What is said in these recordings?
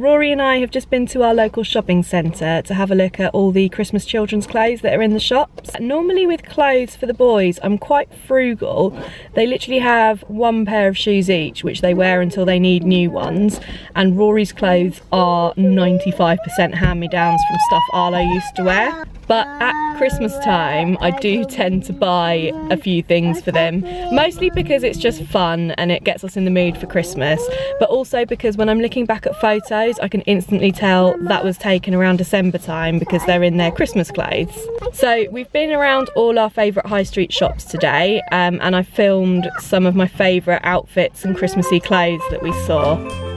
Rory and I have just been to our local shopping centre to have a look at all the Christmas children's clothes that are in the shops. Normally with clothes for the boys, I'm quite frugal. They literally have one pair of shoes each, which they wear until they need new ones. And Rory's clothes are 95% hand-me-downs from stuff Arlo used to wear. But at Christmas time, I do tend to buy a few things for them, mostly because it's just fun and it gets us in the mood for Christmas, but also because when I'm looking back at photos, I can instantly tell that was taken around December time because they're in their Christmas clothes. So we've been around all our favourite high street shops today um, and I filmed some of my favourite outfits and Christmassy clothes that we saw.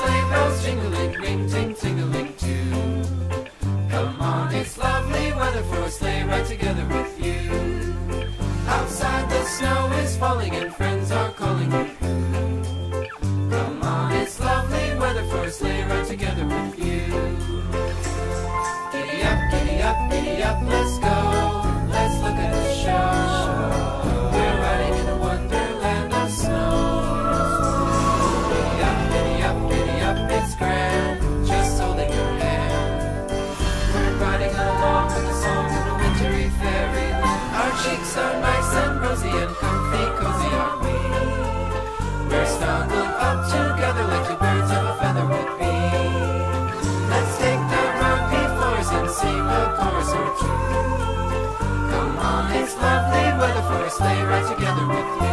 Sleigh bells jingling, ring, ting, tingling too. Come on, it's lovely weather for a sleigh ride together with you. Outside the snow is falling and friends are calling you. Come on, it's lovely weather for a sleigh ride together with you. Giddy up, giddy up, giddy up, are nice and rosy and comfy, cozy are we. We're snuggled up together like two birds of a feather would be. Let's take the rocky floors and sing a chorus or two. Come on, it's lovely weather for a sleigh ride together with you.